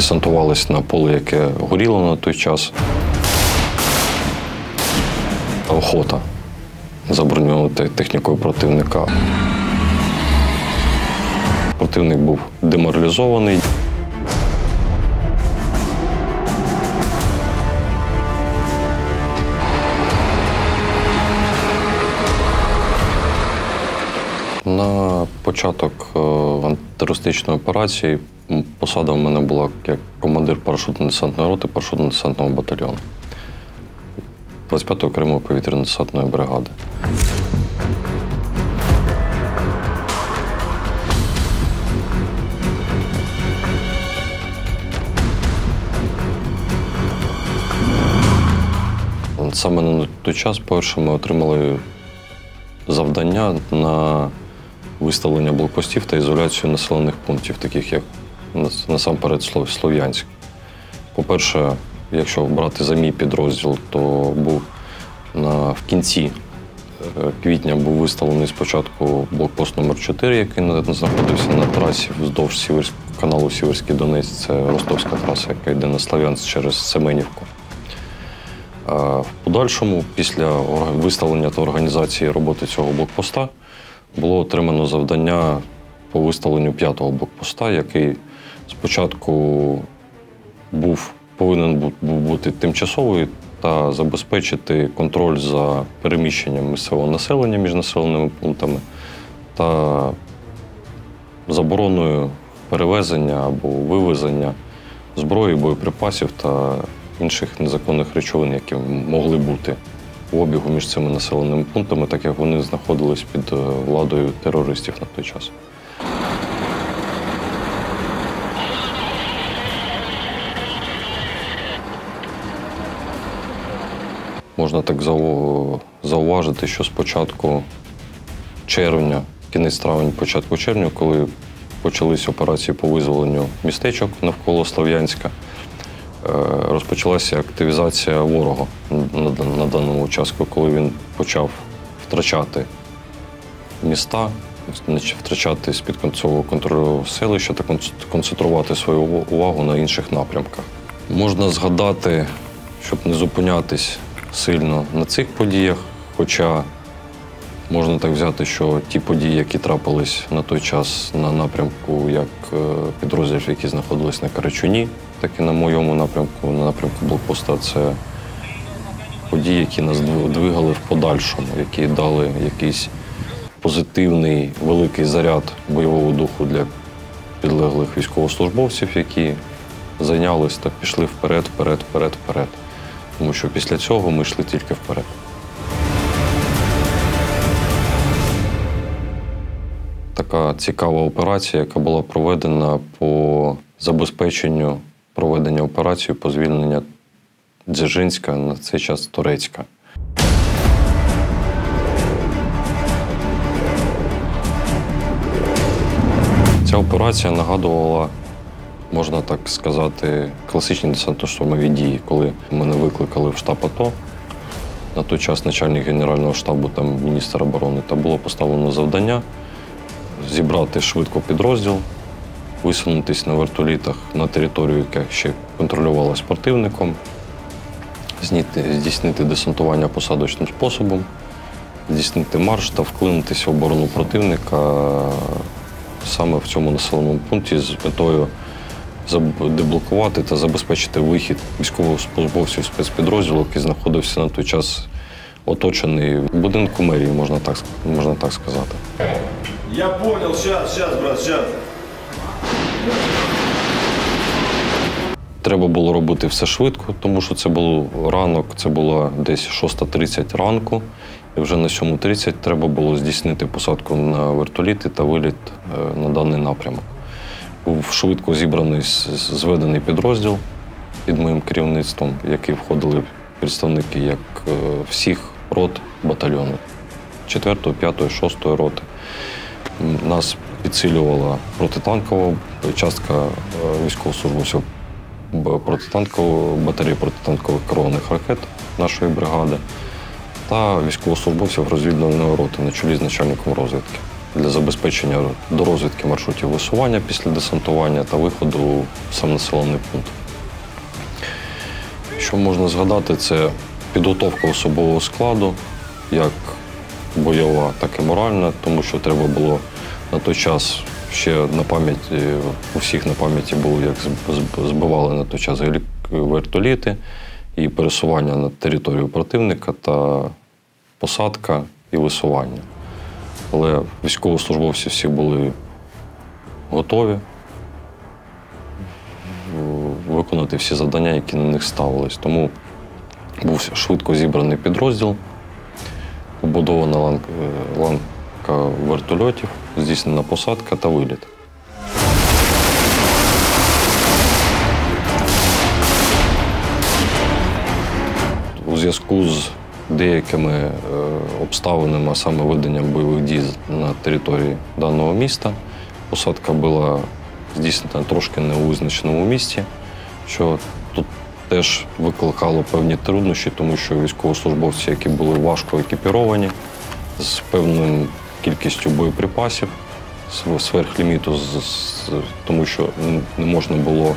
десантувались на поле, яке горіло на той час. Охота забронювати технікою противника. Противник був деморалізований. На початок е, антитерористичної операції посада в мене була як командир парашютно-десантної роти парашютно-десантного батальйону 25-ї окремої повітряно-десантної бригади. Саме на той час перше ми отримали завдання на виставлення блокпостів та ізоляцію населених пунктів, таких як насамперед Слов- Слов'янськ. По-перше, якщо брати за мій підрозділ, то був на, в кінці е, квітня був виставлений спочатку блокпост номер 4 який знаходився на трасі вздовж Сіверськ, каналу Сіверський Донець. Це Ростовська траса, яка йде на Слов'янськ через Семенівку. В подальшому, після виставлення та організації роботи цього блокпоста, було отримано завдання по виставленню п'ятого блокпоста, який спочатку був, повинен був бути тимчасовий та забезпечити контроль за переміщенням місцевого населення між населеними пунктами та забороною перевезення або вивезення зброї, боєприпасів та інших незаконних речовин, які могли бути обігу між цими населеними пунктами, так як вони знаходились під е, владою терористів на той час. Можна так зауважити, що з початку червня, кінець травня, початку червня, коли почались операції по визволенню містечок навколо Слов'янська, розпочалася активізація ворога на, дан- на даному участку, коли він почав втрачати міста, втрачати з-під кон- контролю селища та концентрувати свою увагу на інших напрямках. Можна згадати, щоб не зупинятись сильно на цих подіях, хоча можна так взяти, що ті події, які трапились на той час на напрямку, як е, підрозділів, які знаходились на Карачуні, так і на моєму напрямку, на напрямку блокпоста, це події, які нас двигали в подальшому, які дали якийсь позитивний великий заряд бойового духу для підлеглих військовослужбовців, які зайнялись та пішли вперед, вперед, вперед, вперед. Тому що після цього ми йшли тільки вперед. Така цікава операція, яка була проведена по забезпеченню проведення операції по звільненню Дзержинська, на цей час Турецька. Ця операція нагадувала, можна так сказати, класичні десантно-штурмові дії, коли мене викликали в штаб АТО. На той час начальник Генерального штабу, там міністр оборони, та було поставлено завдання зібрати швидко підрозділ, висунутися на вертолітах на територію, яка ще контролювалась противником, здійснити десантування посадочним способом, здійснити марш та вклинитися в оборону противника саме в цьому населеному пункті з метою деблокувати та забезпечити вихід військовослужбовців спецпідрозділу, який знаходився на той час оточений в будинку мерії, можна так, можна так сказати. Я понял, сейчас, сейчас, брат, сейчас. Треба було робити все швидко, тому що це був ранок, це було десь 6.30 ранку. І вже на 7.30 треба було здійснити посадку на вертоліти та виліт е, на даний напрямок. Був швидко зібраний зведений підрозділ під моїм керівництвом, в який входили представники як е, всіх рот батальйону 4, 5, 6 роти. Нас підсилювала протитанкова частка е, військовослужбовців протитанкової батареї протитанкових керованих ракет нашої бригади та військовослужбовців розвідувальної роти на чолі з начальником розвідки. для забезпечення до розвідки маршрутів висування після десантування та виходу в сам населений пункт. Що можна згадати, це підготовка особового складу, як бойова, так і моральна, тому що треба було на той час ще на пам'яті, у всіх на пам'яті було, як зб- зб- збивали на той час вертоліти і пересування на територію противника та посадка і висування. Але військовослужбовці всі були готові виконати всі завдання, які на них ставились. Тому був швидко зібраний підрозділ, побудована ланка вертольотів, здійснена посадка та виліт. У зв'язку з деякими е, обставинами, а саме веденням бойових дій на території даного міста, посадка була здійснена трошки не у визначеному місці, що тут теж викликало певні труднощі, тому що військовослужбовці, які були важко екіпіровані, з певною кількістю боєприпасів, св- сверхліміту, тому що не можна було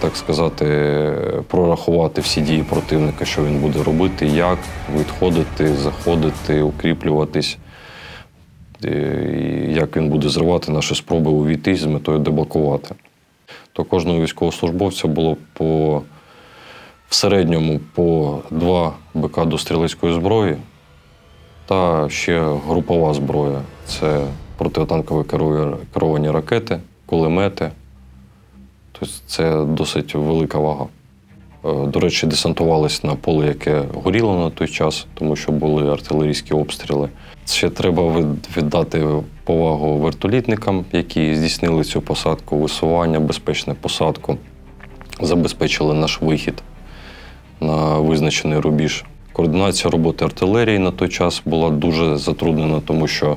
так сказати, прорахувати всі дії противника, що він буде робити, як відходити, заходити, укріплюватись, е, як він буде зривати наші спроби увійти з метою деблокувати. То кожного військовослужбовця було по в середньому по два БК до стрілецької зброї та ще групова зброя. Це протитанкові керовані ракети, кулемети. Тобто це досить велика вага. Е, До речі, десантувались на поле, яке горіло на той час, тому що були артилерійські обстріли. Ще треба віддати повагу вертолітникам, які здійснили цю посадку, висування, безпечну посадку, забезпечили наш вихід на визначений рубіж. Координація роботи артилерії на той час була дуже затруднена, тому що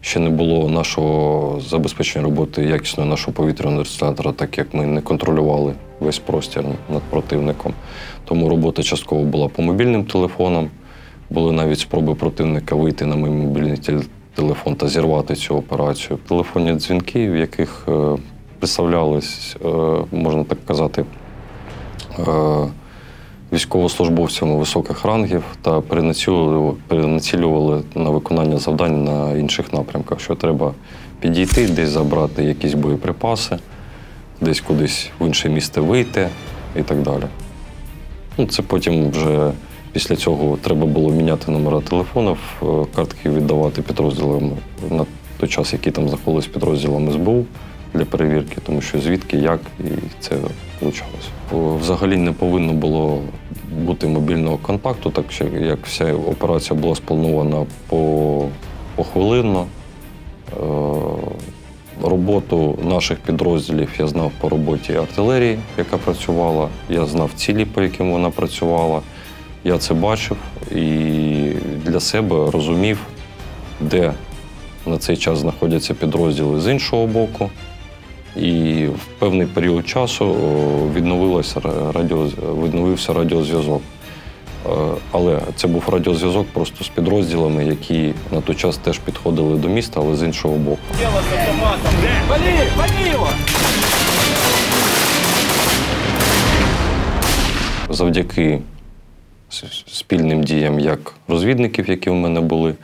ще не було нашого забезпечення роботи якісної нашого повітряного реєстратора, так як ми не контролювали весь простір над противником. Тому робота частково була по мобільним телефонам. Були навіть спроби противника вийти на мій мобільний телефон та зірвати цю операцію. Телефонні дзвінки, в яких е, представлялись, е, можна так казати, е, військовослужбовцями високих рангів та перенацілювали, на виконання завдань на інших напрямках, що треба підійти, десь забрати якісь боєприпаси, десь кудись в інше місце вийти і так далі. Ну, це потім вже після цього треба було міняти номера телефонів, е, картки віддавати підрозділам на той час, які там знаходились підрозділом СБУ для перевірки, тому що звідки, як, і це влучалося. Взагалі не повинно було бути мобільного контакту, так як вся операція була спланована по, похвилинно. Е, Роботу наших підрозділів я знав по роботі артилерії, яка працювала. Я знав цілі, по яким вона працювала. Я це бачив і для себе розумів, де на цей час знаходяться підрозділи з іншого боку. І в певний період часу відновилося радіо, відновився радіозв'язок. Е, Але це був радіозв'язок просто з підрозділами, які на той час теж підходили до міста, але з іншого боку. Завдяки спільним діям як розвідників, які в мене були,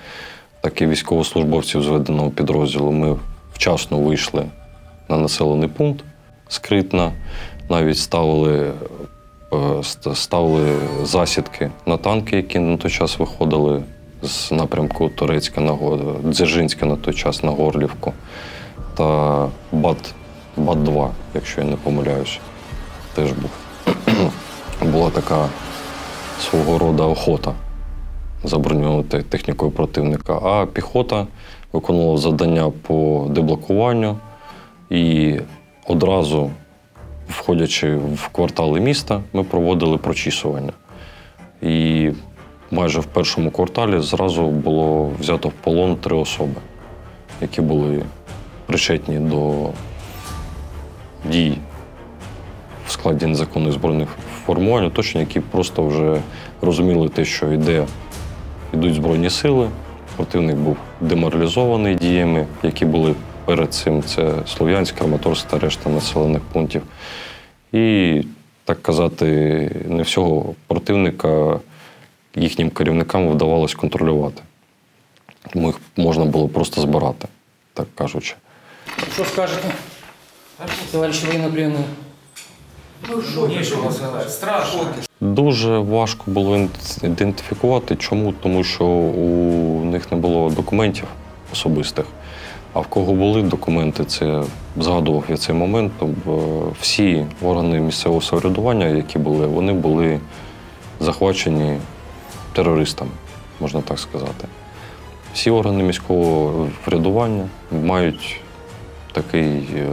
так і військовослужбовців зведеного підрозділу, ми вчасно вийшли на населений пункт скритно, навіть ставили, е, ставили засідки на танки, які на той час виходили з напрямку Турецька на Дзержинська на той час на Горлівку та БАТ, БАТ-2, якщо я не помиляюсь, теж був. Була така свого роду охота. За броньованою те- технікою противника. А піхота виконувала завдання по деблокуванню і одразу, входячи в квартали міста, ми проводили прочісування. І майже в першому кварталі зразу було взято в полон три особи, які були причетні до дій в складі незаконних збройних формувань, оточення, які просто вже розуміли те, що йде, йдуть збройні сили, Противник був деморалізований діями, які були перед цим. Це Слов'янськ, Краматорськ та решта населених пунктів. І, так казати, не всього противника їхнім керівникам вдавалось контролювати. Тому їх можна було просто збирати, так кажучи. Що скажете? Товариші воєннопленні. Нічого сказати. Страшно. Дуже важко було ідентифікувати. Чому? Тому що у них не було документів особистих. А в кого були документи, це згадував я цей момент. е, Всі органи місцевого самоврядування, які були, вони були захвачені терористами, можна так сказати. Всі органи міського врядування мають такий е,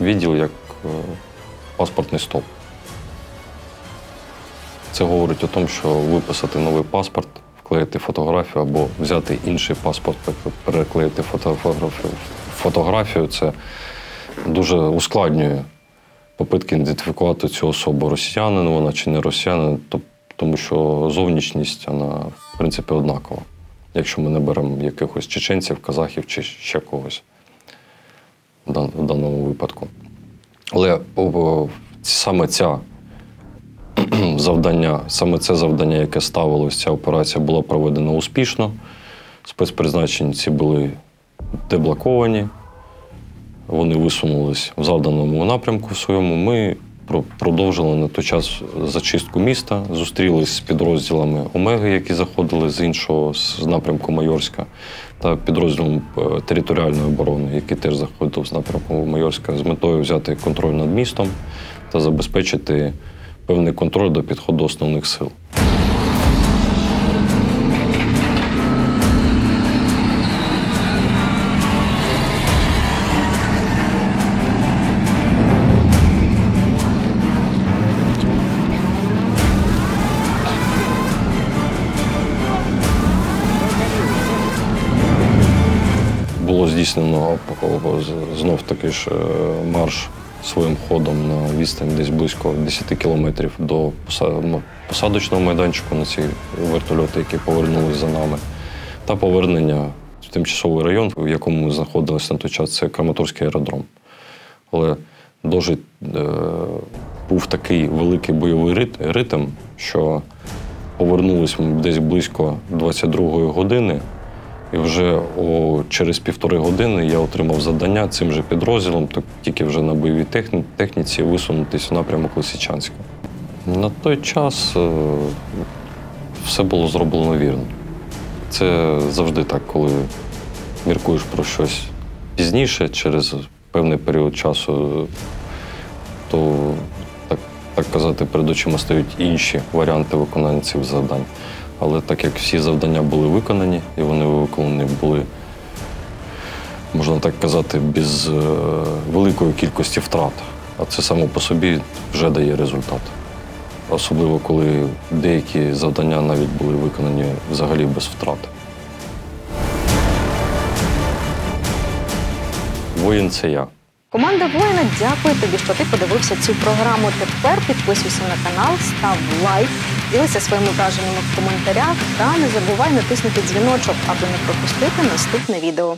відділ, як е, паспортний стол. Це говорить о тому, що виписати новий паспорт, вклеїти фотографію або взяти інший паспорт, переклеїти фотографію. Фотографію це дуже ускладнює попитки ідентифікувати цю особу росіянин вона чи не росіянин, тому що зовнішність вона в принципі однакова, якщо ми не беремо якихось чеченців, казахів чи ще когось в даному випадку. Але саме ця завдання, саме це завдання, яке ставилось, ця операція була проведена успішно. Спецпризначенці були деблоковані, вони висунулись в завданому напрямку в своєму. Ми продовжили на той час зачистку міста, зустрілись з підрозділами Омеги, які заходили з іншого з напрямку Майорська, та підрозділом е, територіальної оборони, який теж заходив з напрямку Майорська, з метою взяти контроль над містом та забезпечити певний контроль до підходу основних сил. Було здійснено знов таки ж е, марш своїм ходом на відстань десь близько 10 кілометрів до посадочного майданчику на ці вертольоти, які повернулись за нами, та повернення в тимчасовий район, в якому ми знаходилися на той час, це Краматорський аеродром. Але дуже е, був такий великий бойовий ритм, що повернулись ми десь близько 22-ї години. І вже о, через півтори години я отримав завдання цим же підрозділом, тільки вже на бойовій техні- техніці висунутися в напрямок Лисичанська. На той час е, все було зроблено вірно. Це завжди так, коли міркуєш про щось пізніше, через певний період часу, то так, так казати, перед очима стають інші варіанти виконання цих завдань. Але так як всі завдання були виконані, і вони виконані були, можна так казати, без е, великої кількості втрат. А це само по собі вже дає результат. Особливо, коли деякі завдання навіть були виконані взагалі без втрат. Воїн це я. Команда воїна дякую тобі, що ти подивився цю програму. Тепер підписуйся на канал, став лайк, ділися своїми враженнями в коментарях та не забувай натиснути дзвіночок, аби не пропустити наступне відео.